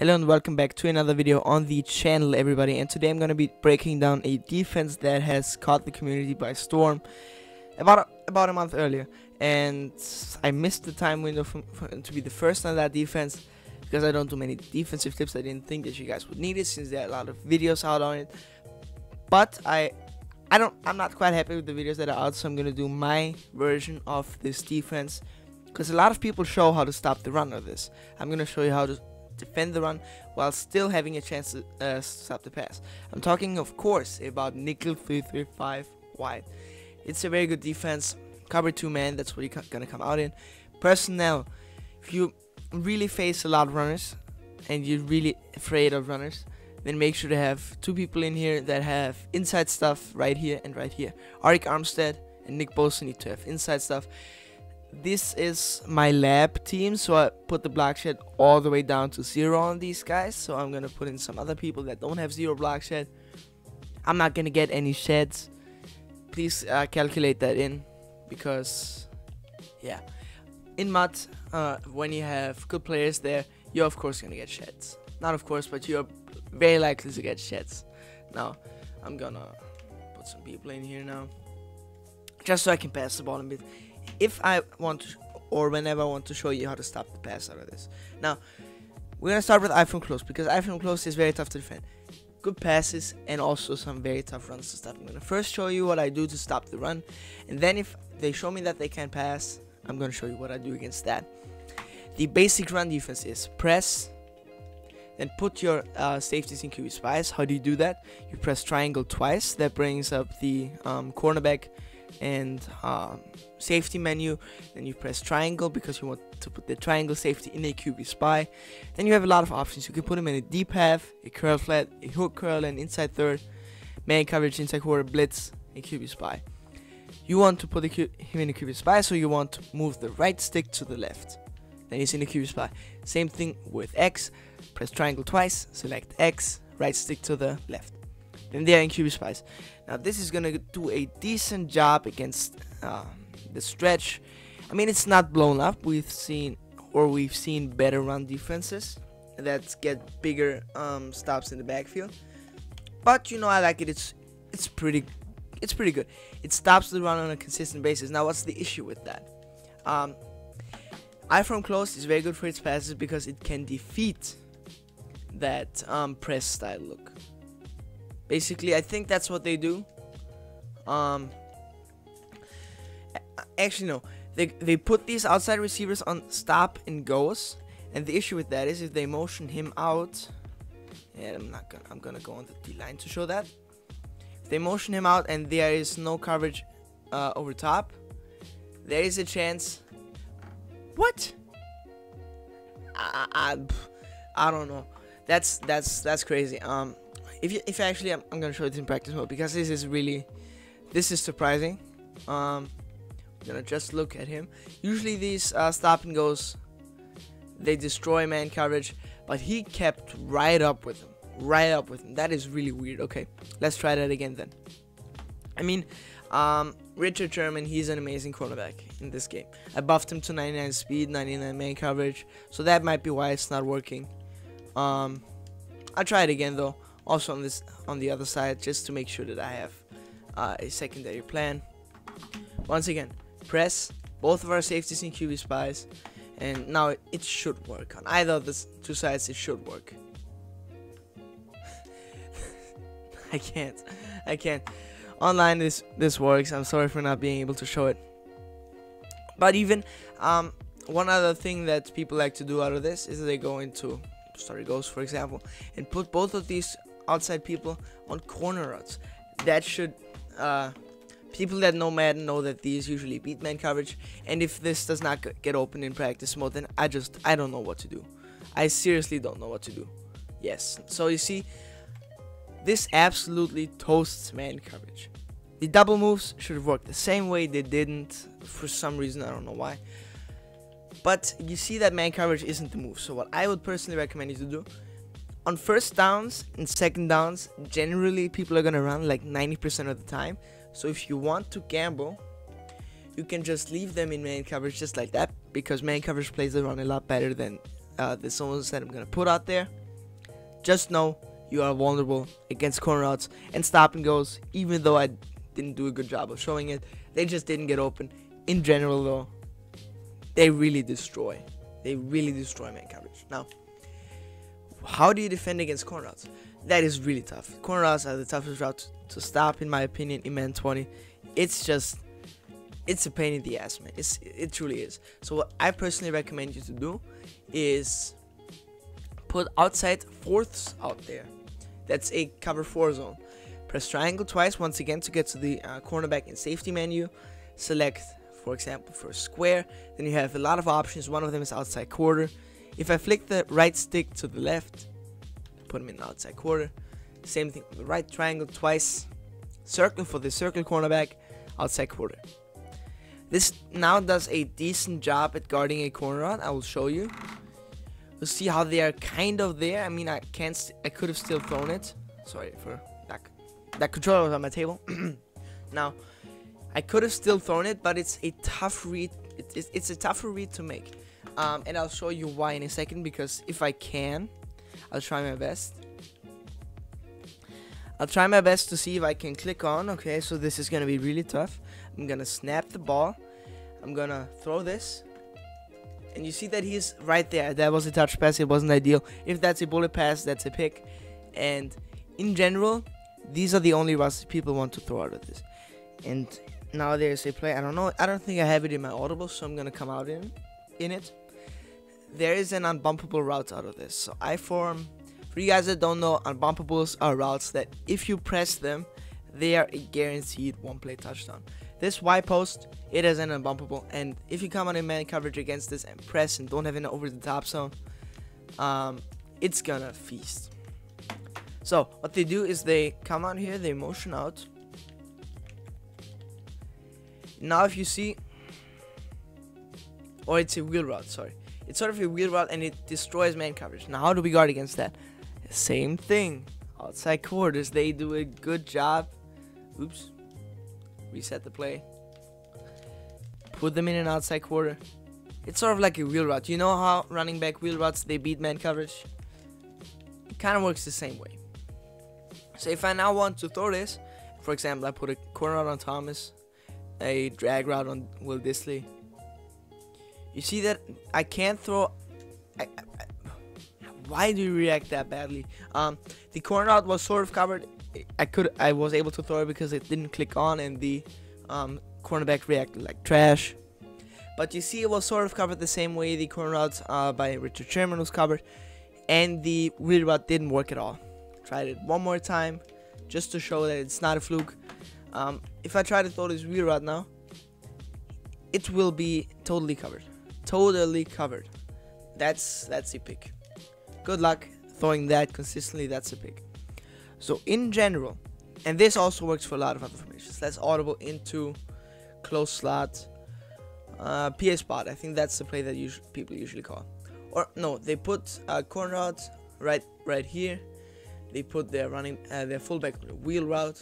Hello and welcome back to another video on the channel everybody. And today I'm going to be breaking down a defense that has caught the community by storm about a, about a month earlier. And I missed the time window from, for, to be the first on that defense because I don't do many defensive tips I didn't think that you guys would need it since there are a lot of videos out on it. But I I don't I'm not quite happy with the videos that are out so I'm going to do my version of this defense because a lot of people show how to stop the run of this. I'm going to show you how to defend the run while still having a chance to uh, stop the pass. I'm talking, of course, about nickel 335 wide. It's a very good defense. Cover two man, that's what you're gonna come out in. Personnel, if you really face a lot of runners and you're really afraid of runners, then make sure to have two people in here that have inside stuff right here and right here. Arik Armstead and Nick Bosa need to have inside stuff this is my lab team so I put the block shed all the way down to zero on these guys. So I'm gonna put in some other people that don't have zero block shed. I'm not gonna get any sheds. Please uh, calculate that in because yeah. In MUT uh, when you have good players there you're of course gonna get sheds. Not of course but you're very likely to get sheds. Now I'm gonna put some people in here now just so I can pass the ball a bit if I want to, or whenever I want to show you how to stop the pass out of this. Now, we're gonna start with I-Form close because I-Form close is very tough to defend. Good passes and also some very tough runs to stop. I'm gonna first show you what I do to stop the run, and then if they show me that they can pass, I'm gonna show you what I do against that. The basic run defense is press, then put your uh, safeties in QB spies. How do you do that? You press triangle twice. That brings up the um, cornerback and um, safety menu. Then you press triangle because you want to put the triangle safety in a QB spy. Then you have a lot of options. You can put him in a deep half a curl flat a hook curl and inside third man coverage inside quarter blitz a QB spy. You want to put him in a QB spy so you want to move the right stick to the left. Then he's in a QB spy. Same thing with X. Press triangle twice select X right stick to the left. Then they are in QB spies now this is gonna do a decent job against uh, the stretch. I mean, it's not blown up. We've seen or we've seen better run defenses that get bigger um, stops in the backfield. But you know, I like it. It's it's pretty it's pretty good. It stops the run on a consistent basis. Now, what's the issue with that? Um, I-Form close is very good for its passes because it can defeat that um, press style look. Basically, I think that's what they do. Um, actually no. They, they put these outside receivers on stop and goes and the issue with that is if they motion him out and I'm not gonna I'm gonna go on the D line to show that. If they motion him out and there is no coverage uh, over top there is a chance. What? I, I, I don't know. That's that's that's crazy. Um if you if actually I'm, I'm gonna show this in practice mode because this is really this is surprising um I'm gonna just look at him. Usually these uh, stop and goes, they destroy man coverage, but he kept right up with him, right up with him. That is really weird. Okay, let's try that again then. I mean, um, Richard Sherman, he's an amazing cornerback in this game. I buffed him to 99 speed, 99 man coverage, so that might be why it's not working. Um, I'll try it again though. Also on this, on the other side, just to make sure that I have uh, a secondary plan. Once again, press both of our safeties in QB spies and now it, should work. On either of the two sides it should work. I can't. I can't. Online this this works. I'm sorry for not being able to show it. But even um, one other thing that people like to do out of this is they go into story goes for example and put both of these outside people on corner routes that should uh, People that know Madden know that these usually beat man coverage, and if this does not get open in practice mode, then I just, I don't know what to do. I seriously don't know what to do. Yes, so you see, this absolutely toasts man coverage. The double moves should have worked the same way, they didn't, for some reason, I don't know why. But you see that man coverage isn't the move, so what I would personally recommend you to do, on first downs and second downs, generally people are gonna run like 90% of the time. So if you want to gamble, you can just leave them in man coverage just like that because man coverage plays the run a lot better than uh, the zones that I'm gonna put out there. just know you are vulnerable against corner routes and stop and goes. Even though I didn't do a good job of showing it, they just didn't get open. In general, though, they really destroy. They really destroy man coverage. Now, how do you defend against corner routes? That is really tough. Corner routes are the toughest route to stop, in my opinion, in Madden 20. It's just, it's a pain in the ass, man. It's, it truly is. So what I personally recommend you to do is put outside fourths out there. That's a cover 4 zone. Press triangle twice once again to get to the uh, cornerback and safety menu. Select, for example, for square. Then you have a lot of options. One of them is outside quarter. If I flick the right stick to the left, put him in the outside quarter. Same thing the right triangle twice. Circle for the circle cornerback, outside quarter. This now does a decent job at guarding a corner route. I will show you. We'll see how they are kind of there. I mean, I can't. I could have still thrown it. Sorry for that. That controller was on my table. now, I could have still thrown it, but it's a tough read. it's, it's a tougher read to make. Um, and I'll show you why in a second. Because if I can, I'll try my best. I'll try my best to see if I can click on. Okay, so this is gonna be really tough. I'm gonna snap the ball. I'm gonna throw this. And you see that he's right there. That was a touch pass. It wasn't ideal. If that's a bullet pass, that's a pick. And in general, these are the only routes people want to throw out of this. And now there's a play. I don't know. I don't think I have it in my audible, so I'm gonna come out in in it there is an unbumpable route out of this. So I form, for you guys that don't know, unbumpables are routes that if you press them, they are a guaranteed one play touchdown. This Y post, it is an unbumpable, and if you come on in man coverage against this and press and don't have an over the top zone, um, it's gonna feast. So what they do is they come out here, they motion out. Now if you see, or it's a wheel route, sorry. It's sort of a weird route and it destroys man coverage. Now, how do we guard against that? Same thing. Outside quarters, they do a good job. Oops. Reset the play. Put them in an outside quarter. It's sort of like a wheel route. You know how running back wheel routes, they beat man coverage? It kind of works the same way. So if I now want to throw this, for example, I put a corner route on Thomas, a drag route on Will Dissly, you see that I can't throw. I, I, why do you react that badly? Um, the corner out was sort of covered. I could, I was able to throw it because it didn't click on, and the um, cornerback reacted like trash. But you see, it was sort of covered the same way the corner route uh, by Richard Sherman was covered, and the wheel route didn't work at all. Tried it one more time, just to show that it's not a fluke. Um, if I try to throw this wheel route now, it will be totally covered totally covered. That's that's a pick. Good luck throwing that consistently. That's a pick. So in general, and this also works for a lot of other formations. That's audible into close slot, uh, PA spot. I think that's the play that usually, people usually call. Or no, they put uh, corner route right right here. They put their running uh, their fullback wheel route.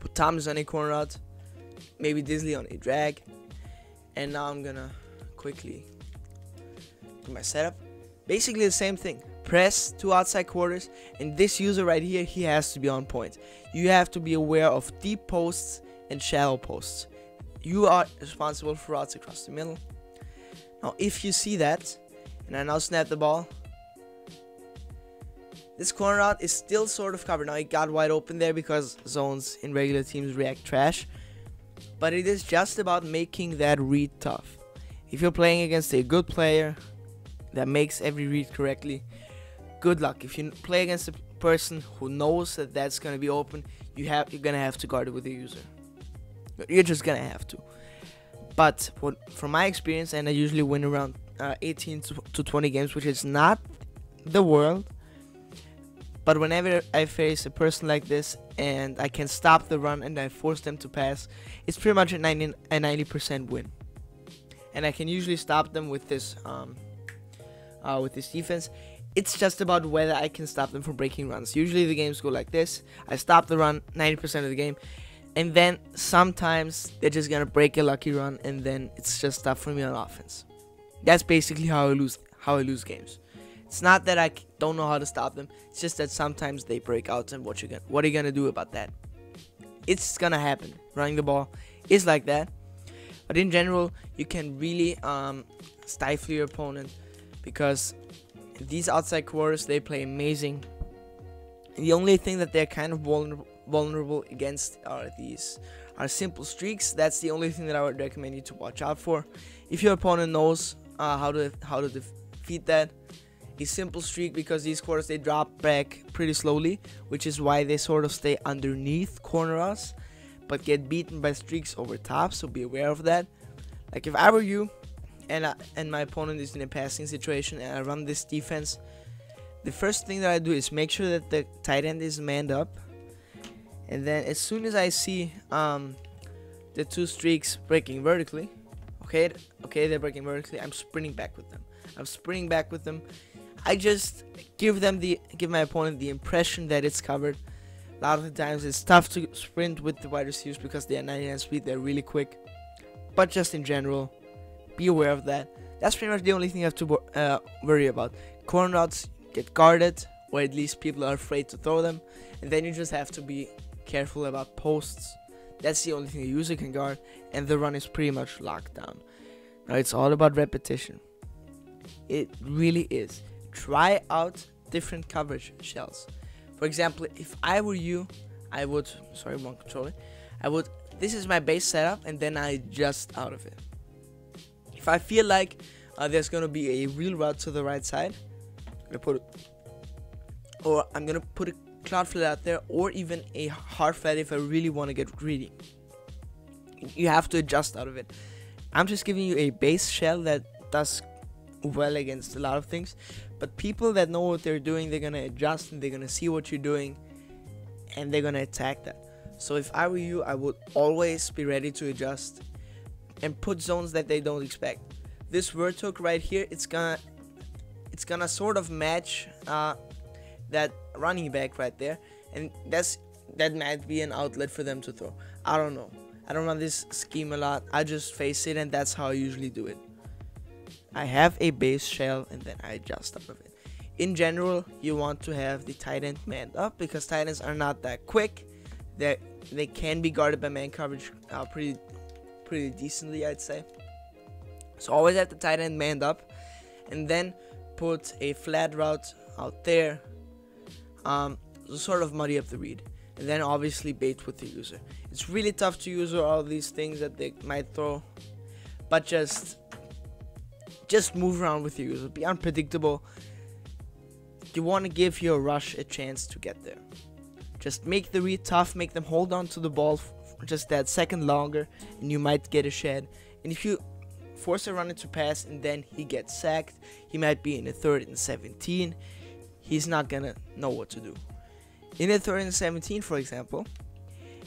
Put Thomas on a corner route. Maybe Dissly on a drag and now I'm gonna quickly do my setup. Basically the same thing. Press two outside quarters and this user right here he has to be on point. You have to be aware of deep posts and shallow posts. You are responsible for routes across the middle. Now if you see that and I now snap the ball this corner route is still sort of covered. Now it got wide open there because zones in regular teams react trash but it is just about making that read tough. If you're playing against a good player that makes every read correctly, good luck. If you play against a person who knows that that's gonna be open, you have you're gonna have to guard it with the user. You're just gonna have to. But what, from my experience, and I usually win around uh, 18 to 20 games, which is not the world, but whenever I face a person like this and I can stop the run and I force them to pass, it's pretty much a 90 a 90% win. And I can usually stop them with this um, uh, with this defense. It's just about whether I can stop them from breaking runs. Usually the games go like this: I stop the run 90% of the game, and then sometimes they're just gonna break a lucky run, and then it's just tough for me on offense. That's basically how I lose how I lose games. It's not that I don't know how to stop them. It's just that sometimes they break out, and what you gonna what are you gonna do about that? It's gonna happen. Running the ball is like that, but in general, you can really um, stifle your opponent because these outside quarters they play amazing. the only thing that they're kind of vulnerable vulnerable against are these are simple streaks. That's the only thing that I would recommend you to watch out for. If your opponent knows uh, how to how to defeat that, a simple streak because these quarters they drop back pretty slowly, which is why they sort of stay underneath corner us, but get beaten by streaks over top. So be aware of that. Like if I were you, and I, and my opponent is in a passing situation, and I run this defense, the first thing that I do is make sure that the tight end is manned up and then as soon as I see um, the two streaks breaking vertically okay okay they're breaking vertically I'm sprinting back with them I'm sprinting back with them I just give them the give my opponent the impression that it's covered a lot of the times it's tough to sprint with the wide receivers because they are 99 speed they're really quick but just in general be aware of that that's pretty much the only thing you have to uh, worry about corner routes get guarded or at least people are afraid to throw them and then you just have to be careful about posts. That's the only thing the user can guard, and the run is pretty much locked down. Now it's all about repetition. It really is. Try out different coverage shells. For example, if I were you, I would sorry, one controller. I would this is my base setup and then I adjust out of it. If I feel like uh, there's gonna be a real route to the right side, I'm gonna put or I'm gonna put a cloud Cloudflare out there or even a hard flat if I really want to get greedy. You have to adjust out of it. I'm just giving you a base shell that does well against a lot of things, but people that know what they're doing, they're gonna adjust and they're gonna see what you're doing and they're gonna attack that. So if I were you, I would always be ready to adjust and put zones that they don't expect. This hook right here, it's gonna it's gonna sort of match uh, that running back right there, and that's that might be an outlet for them to throw. I don't know. I don't run this scheme a lot. I just face it, and that's how I usually do it. I have a base shell, and then I adjust of it. In general, you want to have the tight end manned up because tight ends are not that quick. They they can be guarded by man coverage uh, pretty pretty decently, I'd say. So always have the tight end manned up, and then put a flat route out there um, sort of muddy up the read. And then obviously bait with the user. It's really tough to use all these things that they might throw, but just just move around with you. It'll Be unpredictable. You want to give your rush a chance to get there. Just make the read tough, make them hold on to the ball just that second longer, and you might get a shed. And if you force a runner to pass and then he gets sacked, he might be in a third and 17 he's not gonna know what to do. In a third and 17, for example,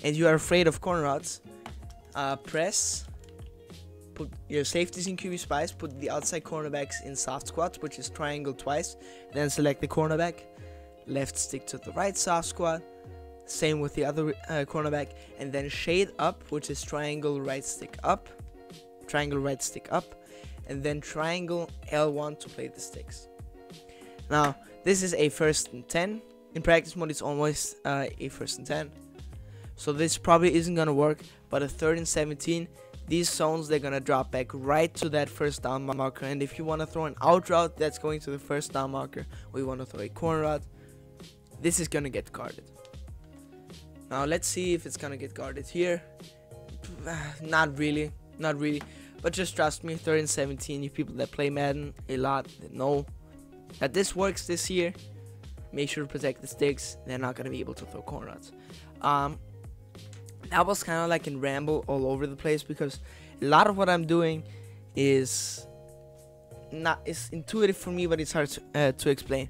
and you are afraid of corner routes, uh, press, put your safeties in QB spies, put the outside cornerbacks in soft squats, which is triangle twice, then select the cornerback, left stick to the right soft squat, same with the other uh, cornerback, and then shade up, which is triangle right stick up, triangle right stick up, and then triangle L1 to play the sticks. Now, this is a first and 10. In practice mode, it's almost uh, a first and 10. So this probably isn't to work, but a third and 17, these zones, they're to drop back right to that first down marker. And if you want to throw an out route that's going to the first down marker, we want to throw a corner route, this is to get guarded. Now let's see if it's to get guarded here. not really, not really. But just trust me, third and 17, you people that play Madden a lot, know that this works this year. Make sure to protect the sticks. They're not gonna be able to throw corner routes. Um, that was kind of like in ramble all over the place because a lot of what I'm doing is not it's intuitive for me, but it's hard to, uh, to explain.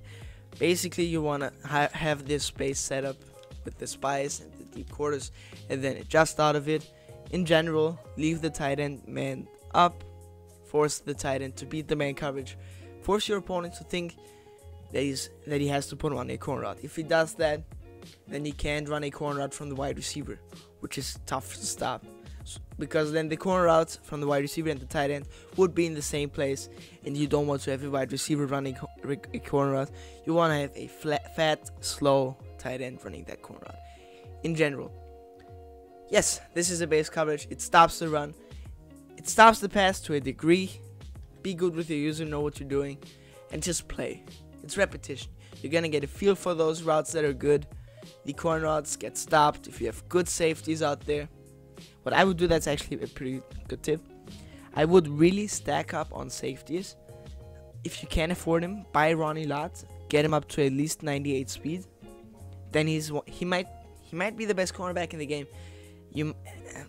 Basically, you wanna ha have this space set up with the spies and the deep quarters, and then adjust out of it. In general, leave the tight end man up, force the tight end to beat the man coverage force your opponent to think that he's that he has to put on a corner route. If he does that, then he can't run a corner route from the wide receiver, which is tough to stop. because then the corner routes from the wide receiver and the tight end would be in the same place, and you don't want to have a wide receiver running a corner route. You want to have a flat, fat, slow tight end running that corner route. In general, yes, this is a base coverage. It stops the run, it stops the pass to a degree. Be good with your user, know what you're doing, and just play. It's repetition. You're gonna get a feel for those routes that are good. The corner routes get stopped if you have good safeties out there. What I would do that's actually a pretty good tip. I would really stack up on safeties. If you can afford him, buy Ronnie Lott, get him up to at least 98 speed. Then he's he might he might be the best cornerback in the game. You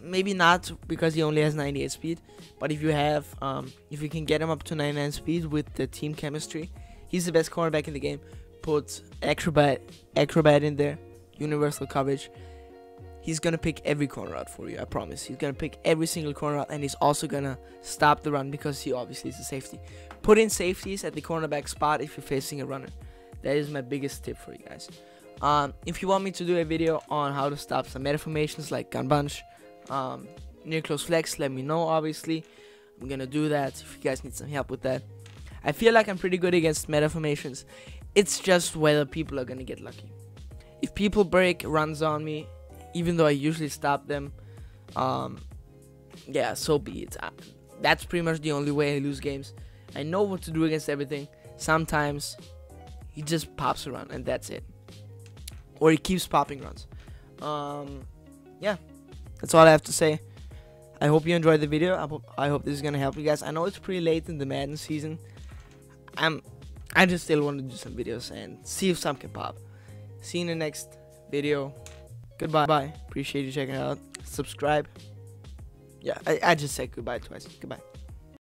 maybe not because he only has 98 speed, but if you have um, if you can get him up to 99 speed with the team chemistry, he's the best cornerback in the game. Put acrobat acrobat in there, universal coverage. He's gonna pick every corner out for you. I promise. He's gonna pick every single corner out, and he's also gonna stop the run because he obviously is a safety. Put in safeties at the cornerback spot if you're facing a runner. That is my biggest tip for you guys. Um, if you want me to do a video on how to stop some meta formations like gun bunch, um, near close flex, let me know. Obviously, I'm gonna do that. If you guys need some help with that, I feel like I'm pretty good against meta formations. It's just whether people are gonna get lucky. If people break runs on me, even though I usually stop them, um, yeah, so be it. I, that's pretty much the only way I lose games. I know what to do against everything. Sometimes he just pops a run and that's it, or he keeps popping runs. Um, yeah, that's all I have to say. I hope you enjoyed the video. I hope, I hope this is gonna help you guys. I know it's pretty late in the Madden season. I'm I just still want to do some videos and see if some can pop. See you in the next video. Goodbye. Bye. Appreciate you checking out. Subscribe. Yeah, I, I just said goodbye twice. Goodbye.